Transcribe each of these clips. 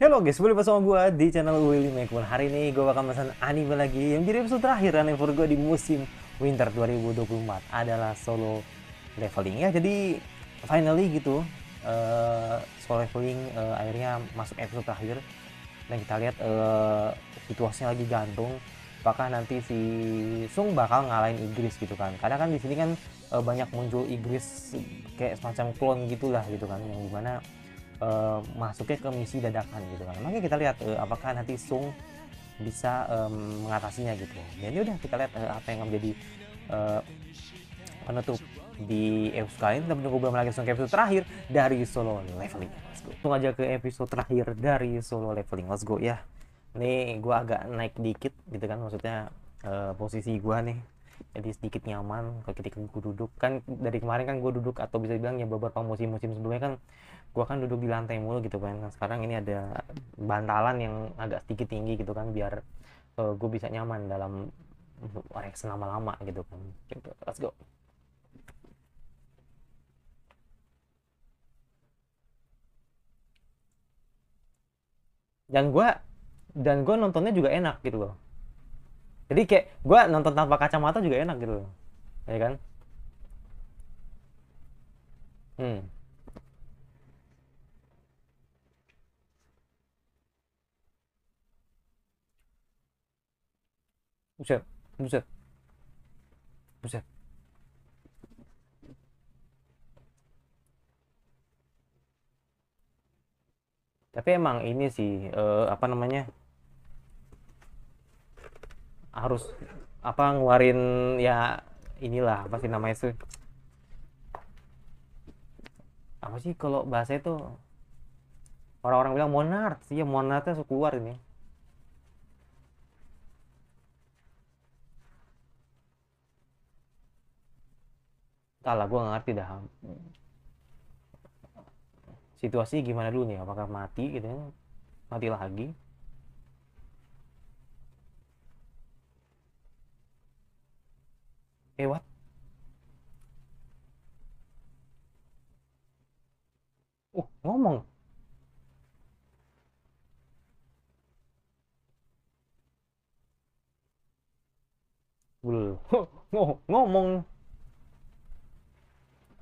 Halo guys, boleh bersama gue di channel Willy Mekun Hari ini gue bakal pesan anime lagi yang jadi episode terakhir anime gue di musim winter 2024 adalah solo leveling ya. Jadi finally gitu uh, solo leveling uh, akhirnya masuk episode terakhir. Dan kita lihat uh, situasinya lagi gantung apakah nanti si Sung bakal ngalahin Inggris gitu kan? Karena kan di sini kan uh, banyak muncul Inggris kayak semacam klon gitulah gitu kan yang di mana uh, masuknya ke misi dadakan gitu kan. Makanya kita lihat uh, apakah nanti Sung bisa um, mengatasinya gitu. Jadi udah kita lihat uh, apa yang menjadi uh, penutup di episode kali ini. Kita menunggu belum lagi episode terakhir dari solo leveling. Let's go. Langsung aja ke episode terakhir dari solo leveling. Let's go ya. Ini gua agak naik dikit gitu kan maksudnya uh, posisi gua nih jadi sedikit nyaman ketika gue duduk. Kan dari kemarin kan gue duduk atau bisa dibilang ya beberapa musim-musim sebelumnya kan gue kan duduk di lantai mulu gitu kan. Nah, sekarang ini ada bantalan yang agak sedikit tinggi gitu kan biar uh, eh, gue bisa nyaman dalam reks lama-lama gitu kan. Gitu. let's go. Dan gue dan gue nontonnya juga enak gitu loh jadi kayak gue nonton tanpa kacamata juga enak gitu. Ya kan? Hmm. Buset buset. Buset. Tapi emang ini sih uh, apa namanya harus apa ngeluarin ya inilah apa sih namanya sih apa sih kalau bahasa itu? Orang-orang bilang monart sih ya monartnya keluar ini. Entahlah gue gak ngerti dah. Situasi gimana dulu nih? Apakah mati gitu ya mati lagi eh what uh ngomong ngomong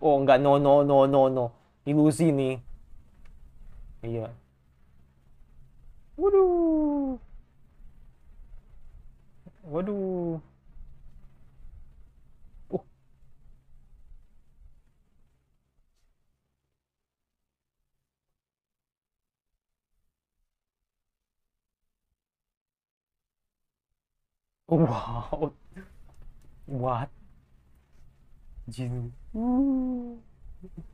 Oh enggak, no no no no no. Ilusi nih. Iya. Waduh. Waduh. Wow. What? Jin. Uh.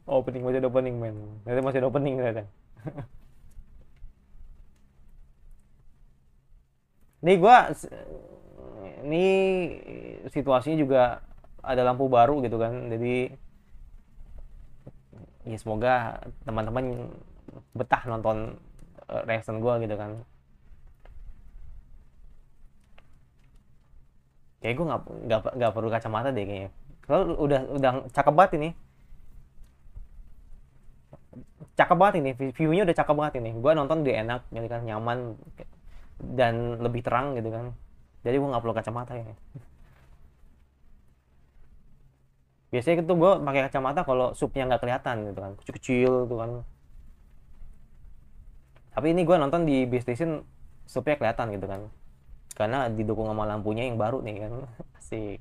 Opening masih ada opening men. Nanti masih ada opening ternyata. Nih gua ini situasinya juga ada lampu baru gitu kan. Jadi ya semoga teman-teman betah nonton uh, reaction gua gitu kan. Kayak gue nggak nggak perlu kacamata deh kayaknya. Kalau udah udah cakep banget ini. Cakep banget ini viewnya udah cakep banget ini. Gue nonton dia enak jadi kan nyaman dan lebih terang gitu kan. Jadi gue nggak perlu kacamata ya. Biasanya itu gue pakai kacamata kalau supnya nggak kelihatan gitu kan. Kecil-kecil gitu kan. Tapi ini gue nonton di B Station supnya kelihatan gitu kan karena didukung sama lampunya yang baru nih kan. Asik.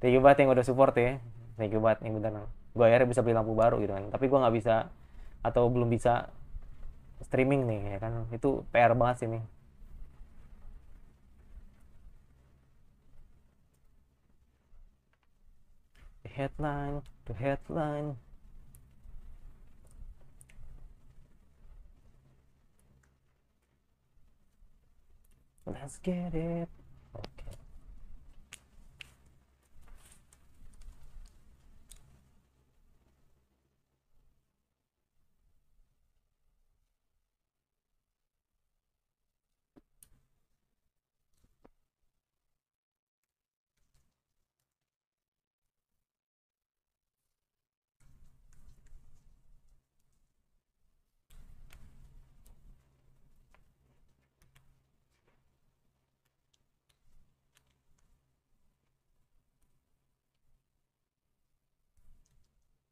Thank you banget yang udah support ya. Thank you banget yang bener gue akhirnya bisa beli lampu baru gitu kan. Tapi gue nggak bisa atau belum bisa streaming nih ya kan. Itu PR banget sih nih. The headline the headline let's get it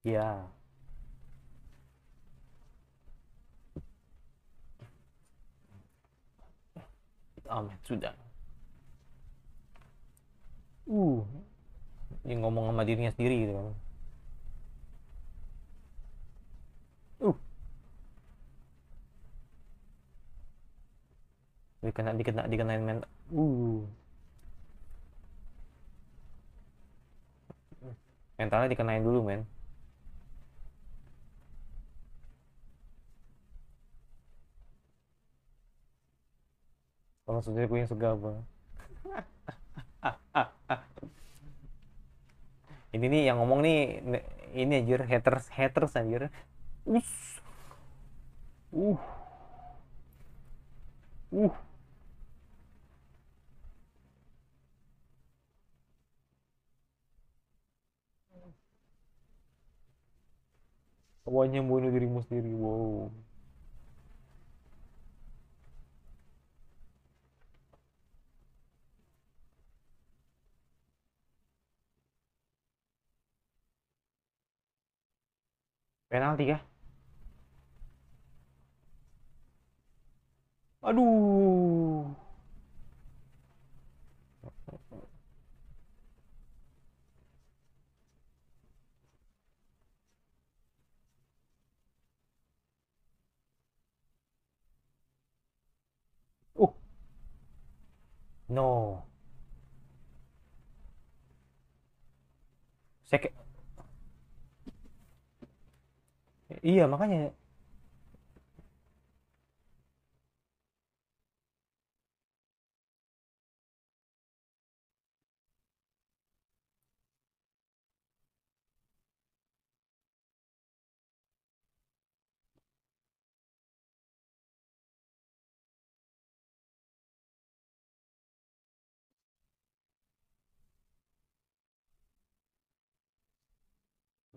Ya, amat sudah. Uh, dia ngomong sama dirinya sendiri gitu kan. Uh, dikena dikena dikenain men. Uh, mentalnya dikenain dulu men. Sendiri gue yang segala. Ini nih yang ngomong nih ini anjir haters haters anjir. Us. Uh. Uh. Awalnya bunuh dirimu sendiri. Wow. Penalti kah? Aduh. Uh. No. Saya Iya, makanya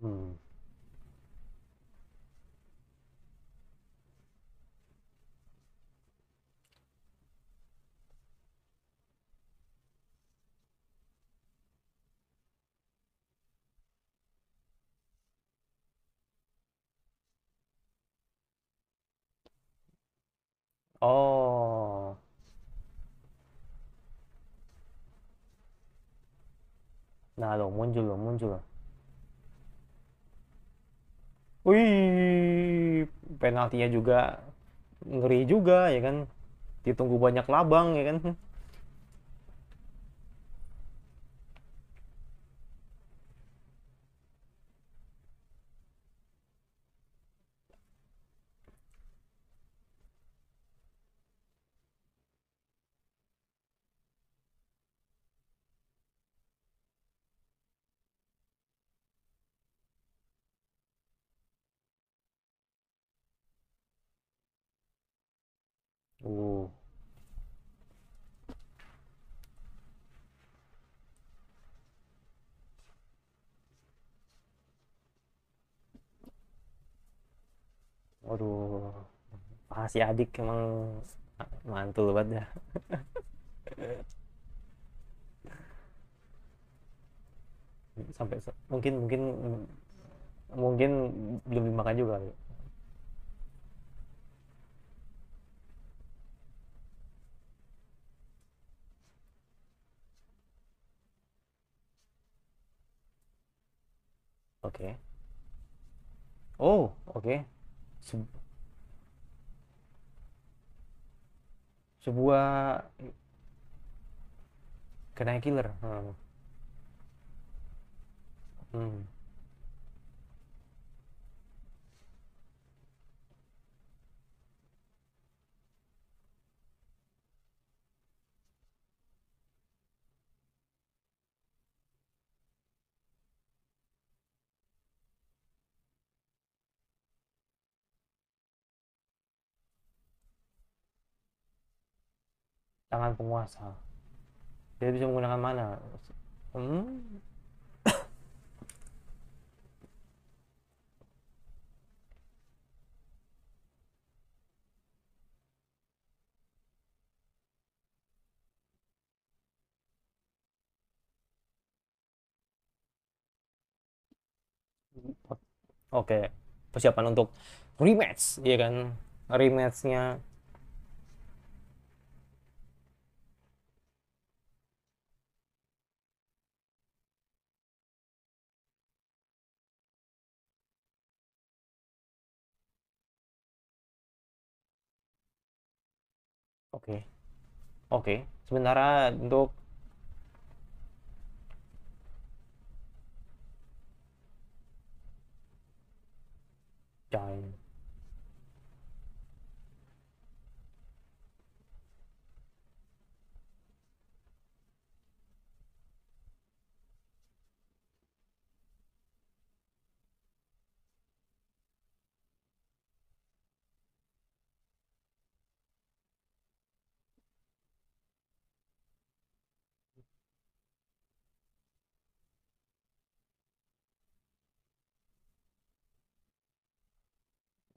hmm. Oh. Nah, lo muncul lo muncul. Wih, penaltinya juga ngeri juga ya kan. Ditunggu banyak labang ya kan. Uh. Waduh. Ah, si adik emang mantul banget dah. Sampai mungkin mungkin mungkin belum dimakan juga. Okay. Oh. Okay. Se sebuah kena killer. Hmm. Hmm. Tangan penguasa. Dia bisa menggunakan mana? Hmm. Oke, persiapan untuk rematch, ya kan? Rematchnya Oke, oke. Sementara untuk Giant.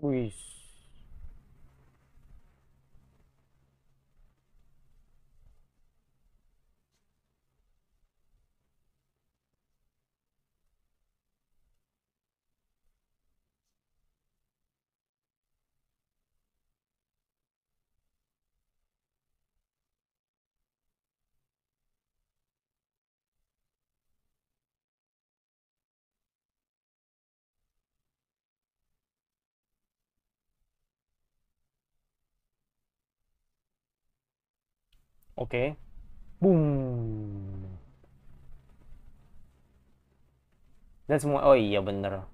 Wih. Oke. Boom. Dan semua oh iya bener.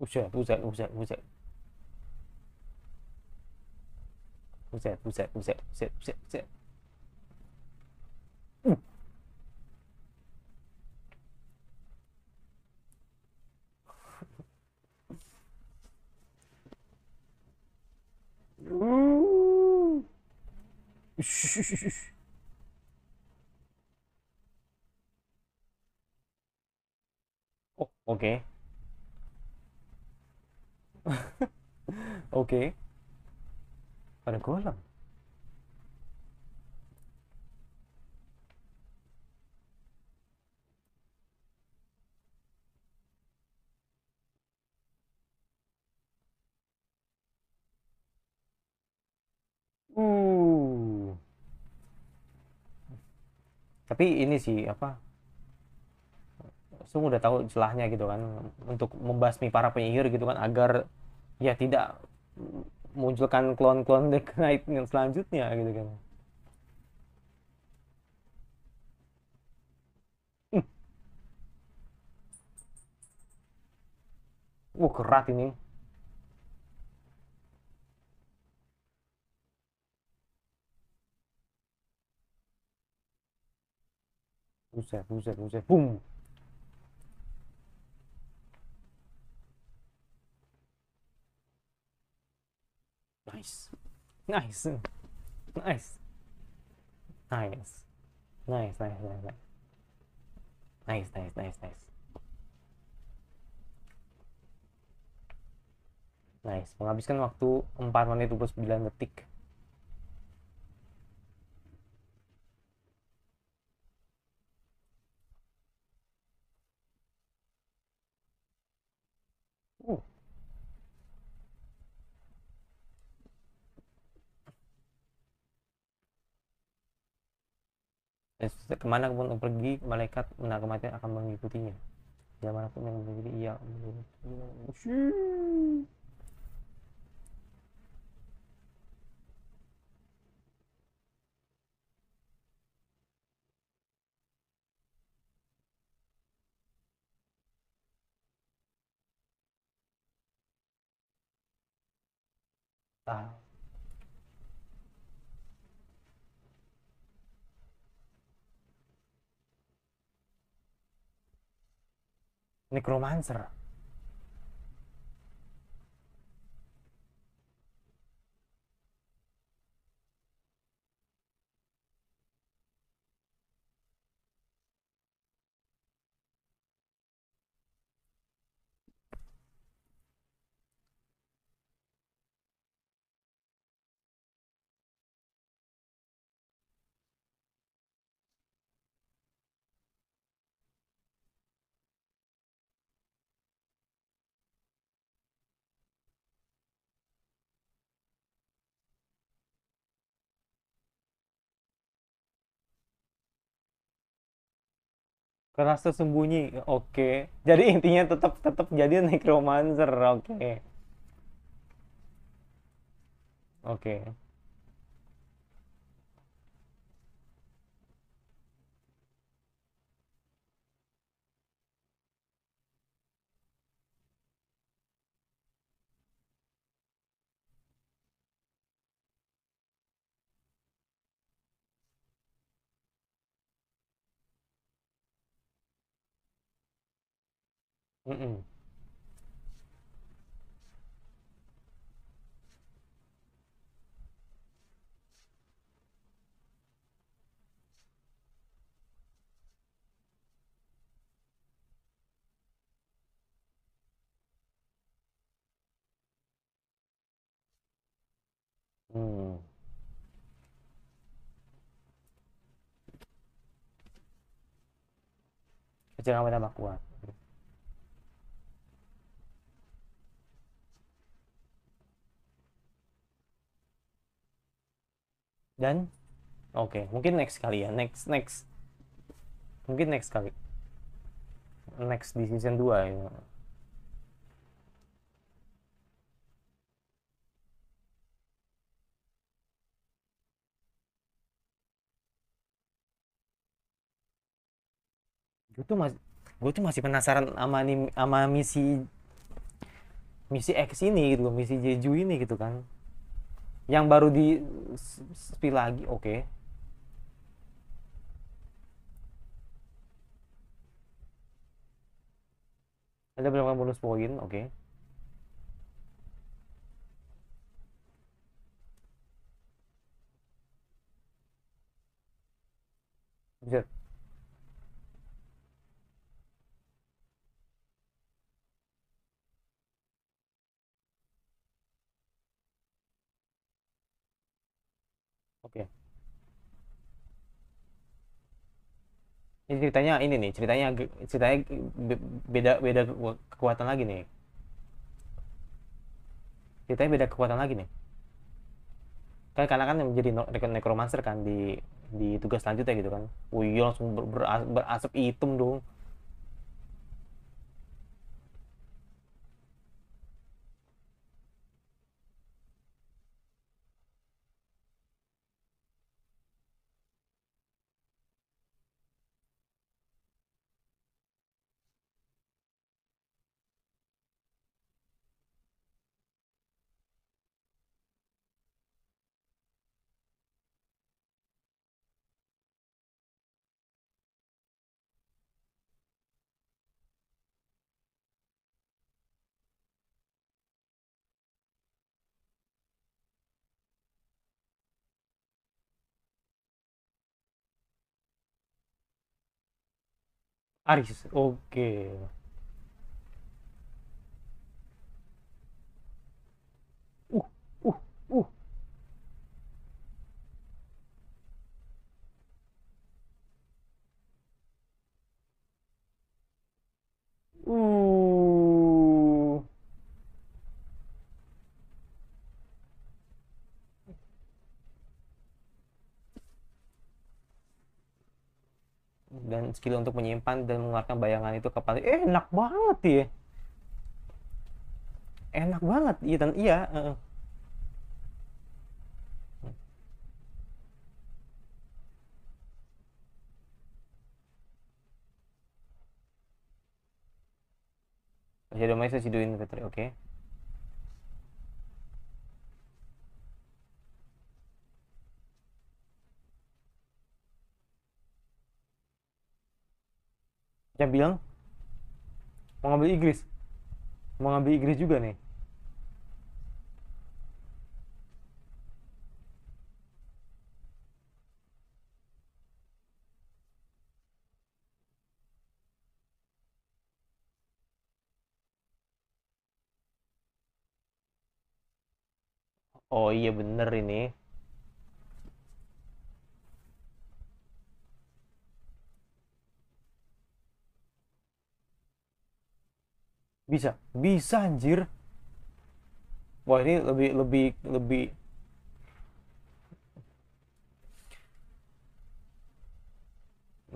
Buset, buset, buset, buset. Buset, buset, buset, buset, buset, buset. Uh. Uh. Oh, oke. Oke. Pada kolam. Uh. Tapi ini sih apa? Sung udah tahu celahnya gitu kan untuk membasmi para penyihir gitu kan agar ya tidak munculkan klon-klon The Knight yang selanjutnya gitu kan. Uh, uh kerat ini. Buset, buset, buset. Boom. Nice. Nice. Nice. Nice. Nice, nice, nice, nice. Nice, nice, nice, nice. Nice. Menghabiskan waktu 4 menit 29 detik. Uh. Dan ke mana pun pergi, malaikat benar kematian akan mengikutinya. Di mana pun yang berada, ia Ah. Necromancer. Keras tersembunyi. Oke. Jadi intinya tetap tetap jadi necromancer. Oke. Oke Mm-mm. Hmm. Kecil kamu tambah kuat. Dan oke, okay. mungkin next kali ya. Next next. Mungkin next kali. Next di season 2 ya. gue tuh masih gue tuh masih penasaran sama sama misi misi X ini gitu misi Jeju ini gitu kan yang baru di spill lagi oke okay. ada berapa bonus poin oke okay. Oke. Ini ceritanya ini nih, ceritanya ceritanya beda beda kekuatan lagi nih. Ceritanya beda kekuatan lagi nih. Kan karena kan menjadi necromancer kan di di tugas selanjutnya gitu kan. Wih, langsung ber, ber, berasap hitam dong. Aris, oke. Okay. Uh, uh, uh. Uh. dan skill untuk menyimpan dan mengeluarkan bayangan itu kepala eh, enak banget ya enak banget iya dan iya uh. Shadow Message do inventory, oke. Okay. Yang bilang mau ngambil Inggris. Mau ngambil Inggris juga nih. Oh iya bener ini Bisa, bisa anjir. Wah ini lebih lebih lebih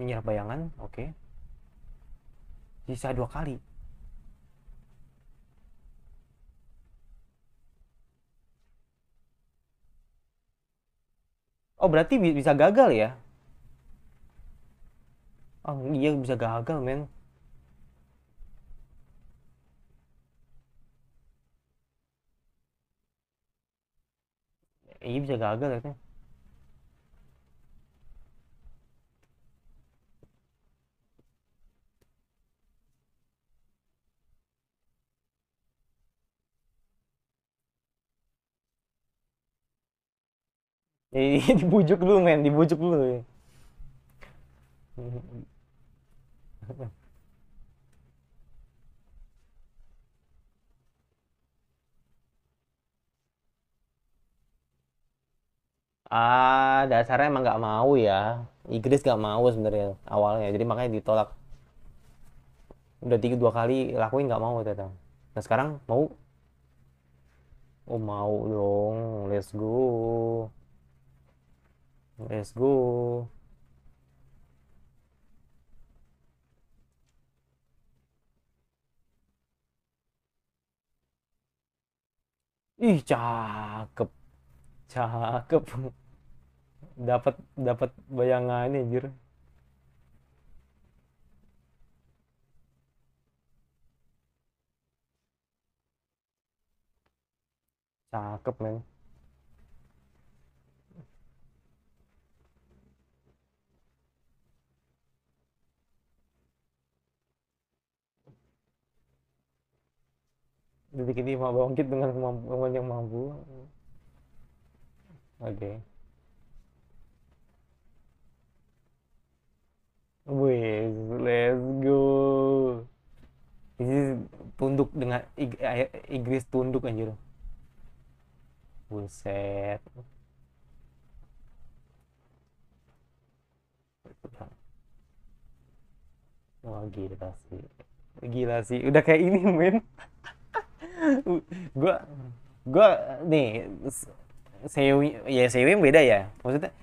menyerap bayangan, oke. Okay. sisa dua kali oh berarti bisa gagal ya oh iya bisa gagal men iya bisa gagal ya kan Eh, dibujuk dulu men, dibujuk dulu Ah, dasarnya emang nggak mau ya. Inggris nggak mau sebenarnya awalnya, jadi makanya ditolak. Udah tiga dua kali lakuin nggak mau ternyata. Nah sekarang mau? Oh mau dong, let's go. Let's go. Ih, cakep. Cakep. Dapat dapat bayangannya, anjir. Cakep, men. detik ini mau bangkit dengan kemampuan yang mampu oke okay. Wih, let's go. Ini tunduk dengan Inggris tunduk anjir. Buset. Wah, gila sih. Gila sih. Udah kayak ini, men gua gua nih Seu ya Seu beda ya maksudnya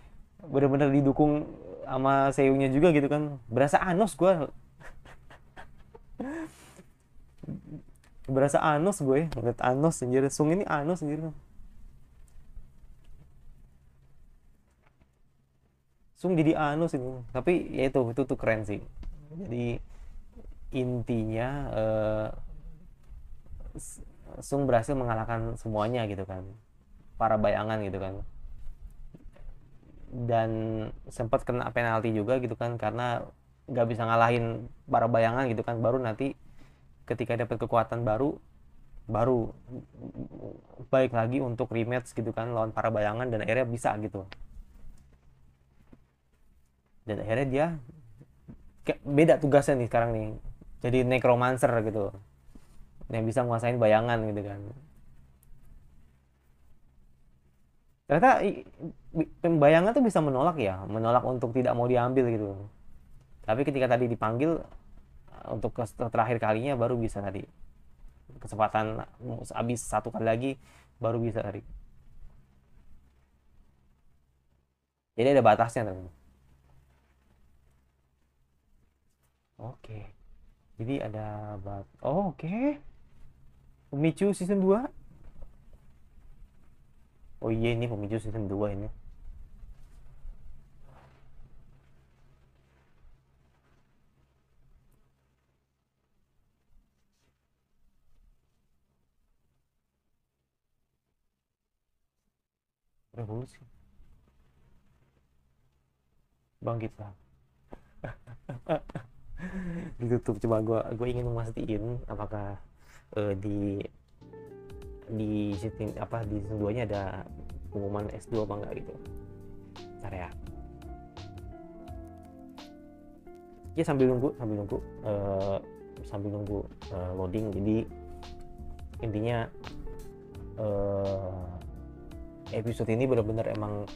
benar-benar didukung sama Seunya juga gitu kan. Berasa Anos gua berasa Anos gue ngeliat Anos anjir. Sung ini Anos anjir. Sung jadi Anos ini tapi ya itu itu tuh keren sih. Jadi intinya uh, Sung berhasil mengalahkan semuanya gitu kan. Para bayangan gitu kan dan sempat kena penalti juga gitu kan karena nggak bisa ngalahin para bayangan gitu kan. Baru nanti ketika dapat kekuatan baru baru baik lagi untuk rematch gitu kan lawan para bayangan dan akhirnya bisa gitu. Dan akhirnya dia beda tugasnya nih sekarang nih jadi necromancer gitu. Yang bisa menguasain bayangan gitu kan ternyata bayangan tuh bisa menolak ya menolak untuk tidak mau diambil gitu. Tapi ketika tadi dipanggil untuk terakhir kalinya baru bisa tadi. Kesempatan habis satu kali lagi baru bisa tadi. Jadi ada batasnya teman oke. Jadi ada bat oh, oke. Pemicu season 2 Oh iya ini pemicu season 2 ini. Revolusi. Bangkitlah ditutup coba gue gue ingin memastikan apakah uh, di di sistem apa di season 2 nya ada pengumuman S2 apa enggak gitu. Ntar ya. Ya sambil nunggu sambil nunggu uh, sambil nunggu uh, loading. Jadi intinya uh, episode ini benar-benar emang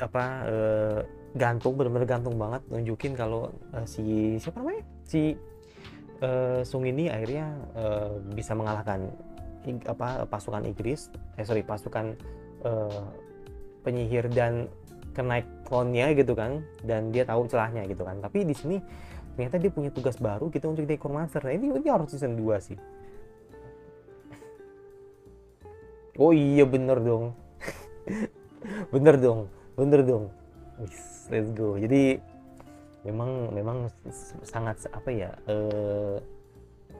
apa uh, gantung benar-benar gantung banget. Nunjukin kalau uh, si siapa namanya? Si uh, Sung ini akhirnya uh, bisa mengalahkan apa pasukan Inggris eh sorry pasukan uh, penyihir dan kenaik klonnya gitu kan dan dia tahu celahnya gitu kan. Tapi di sini ternyata dia punya tugas baru gitu untuk jadi Master. Nah ini, ini harus season 2 sih. Oh iya bener dong. Bener dong bener dong. Let's go. Jadi memang memang sangat apa ya eh,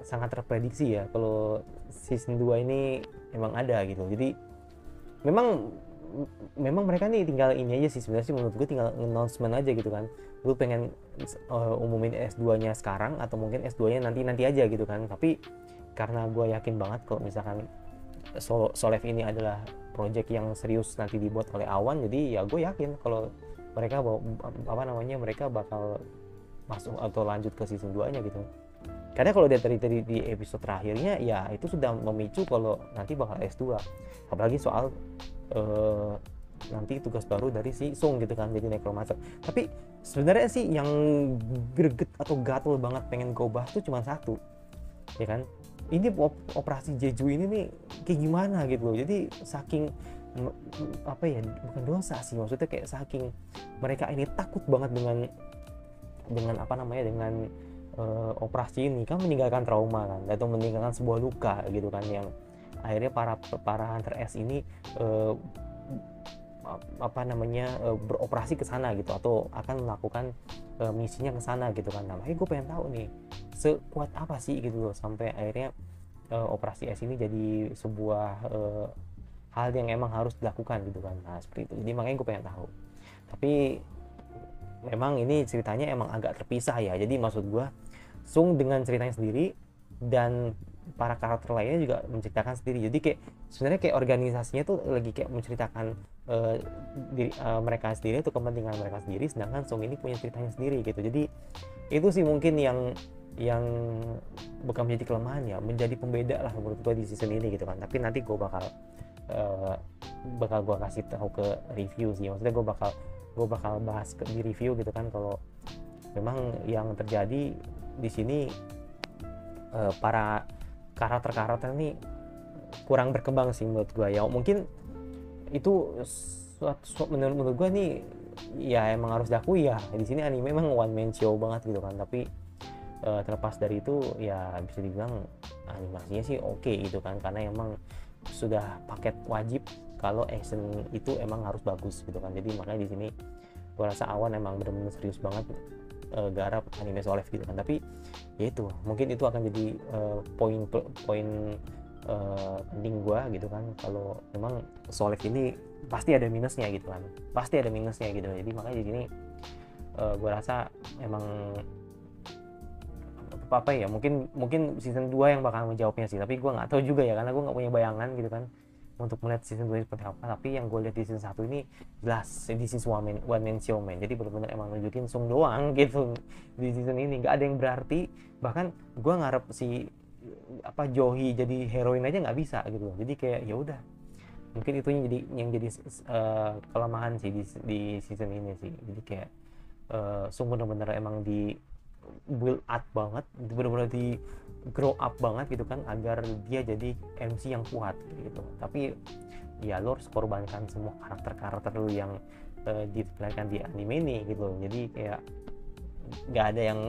sangat terprediksi ya kalau season 2 ini emang ada gitu. Jadi memang memang mereka nih tinggal ini aja sih sebenarnya sih. Menurut gue tinggal announcement aja gitu kan. Lu pengen uh, umumin S2 nya sekarang atau mungkin S2 nya nanti nanti aja gitu kan. Tapi karena gue yakin banget kalau misalkan Solo Solev ini adalah project yang serius nanti dibuat oleh Awan jadi ya gue yakin kalau mereka apa namanya mereka bakal masuk atau lanjut ke season 2 nya gitu karena kalau dia dari, dari di episode terakhirnya ya itu sudah memicu kalau nanti bakal S2 apalagi soal uh, nanti tugas baru dari si Sung gitu kan jadi necromancer tapi sebenarnya sih yang greget atau gatel banget pengen gue bahas tuh cuma satu ya kan? Ini op operasi Jeju ini nih kayak gimana gitu loh. Jadi saking apa ya bukan dosa sih maksudnya kayak saking mereka ini takut banget dengan dengan apa namanya dengan uh, operasi ini kan meninggalkan trauma kan atau meninggalkan sebuah luka gitu kan yang akhirnya para para hunter S ini uh, apa namanya uh, beroperasi ke sana gitu atau akan melakukan uh, misinya ke sana gitu kan. Nah gue pengen tahu nih sekuat apa sih gitu loh sampai akhirnya uh, operasi S ini jadi sebuah uh, hal yang emang harus dilakukan gitu kan. Nah seperti itu. Jadi makanya gue pengen tahu. Tapi memang ini ceritanya emang agak terpisah ya. Jadi maksud gue Sung dengan ceritanya sendiri dan para karakter lainnya juga menceritakan sendiri. Jadi kayak sebenarnya kayak organisasinya tuh lagi kayak menceritakan uh, diri, uh, mereka sendiri itu kepentingan mereka sendiri sedangkan Sung ini punya ceritanya sendiri gitu. Jadi itu sih mungkin yang yang bukan menjadi kelemahan ya menjadi pembeda lah menurut gue di season ini gitu kan. Tapi nanti gue bakal uh, bakal gue kasih tahu ke review sih. Maksudnya gue bakal gue bakal bahas ke, di review gitu kan kalau memang yang terjadi di sini uh, para karakter-karakter ini kurang berkembang sih menurut gue ya. Mungkin itu suatu, suatu menurut, menurut gue nih ya emang harus diakui ya di sini anime memang one man show banget gitu kan. Tapi uh, terlepas dari itu ya bisa dibilang animasinya sih oke okay, gitu kan. Karena emang sudah paket wajib kalau action itu emang harus bagus gitu kan. Jadi makanya di sini gue rasa awan emang bener-bener serius banget uh, garap anime Solev gitu kan. Tapi ya itu mungkin itu akan jadi uh, poin poin uh, penting gue gitu kan. Kalau memang Solev ini pasti ada minusnya gitu kan. Pasti ada minusnya gitu. Jadi makanya di sini uh, gue rasa emang apa ya mungkin mungkin season 2 yang bakal menjawabnya sih. Tapi gue nggak tahu juga ya karena gue nggak punya bayangan gitu kan untuk melihat season 2 seperti apa. Tapi yang gue lihat di season 1 ini jelas di season one man, one man show man. Jadi benar-benar emang nunjukin Sung doang gitu di season ini. Nggak ada yang berarti bahkan gue ngarep si apa Johi jadi heroin aja nggak bisa gitu. Jadi kayak ya udah. Mungkin itu yang jadi yang jadi uh, kelemahan sih di, di season ini sih. Jadi kayak uh, Sung benar-benar emang di build up banget benar-benar di grow up banget gitu kan agar dia jadi MC yang kuat gitu. Tapi ya lo harus korbankan semua karakter-karakter lu yang uh, di anime ini gitu. Jadi kayak nggak ada yang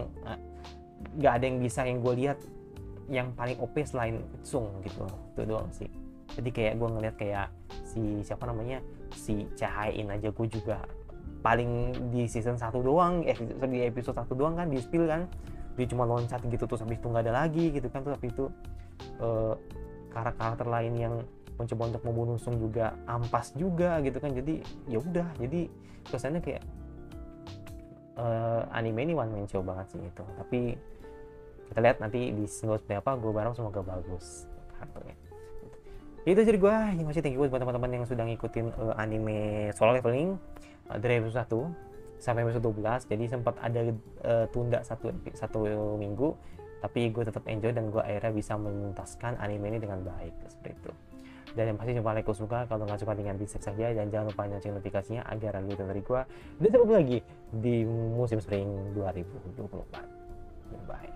nggak uh, ada yang bisa yang gue lihat yang paling OP selain Sung gitu. Itu doang sih. Jadi kayak gue ngeliat kayak si siapa namanya? Si Cahain aja gue juga paling di season 1 doang eh di episode 1 doang kan di spill kan. Dia cuma loncat gitu terus habis itu nggak ada lagi gitu kan terus habis itu uh, karakter-karakter lain yang mencoba untuk membunuh Sung juga ampas juga gitu kan. Jadi ya udah. Jadi kesannya kayak uh, anime ini one man show banget sih itu tapi kita lihat nanti di seperti apa gue bareng semoga bagus. Karakternya itu jadi gue ini masih thank you buat teman-teman yang sudah ngikutin uh, anime solo leveling dari episode 1 sampai episode 12 jadi sempat ada uh, tunda satu satu minggu tapi gue tetap enjoy dan gue akhirnya bisa menuntaskan anime ini dengan baik seperti itu. Dan yang pasti coba like suka. Kalau nggak suka dengan dislike saja. Dan jangan lupa nyalain notifikasinya agar lebih dari gue dan sampai lagi di musim spring 2024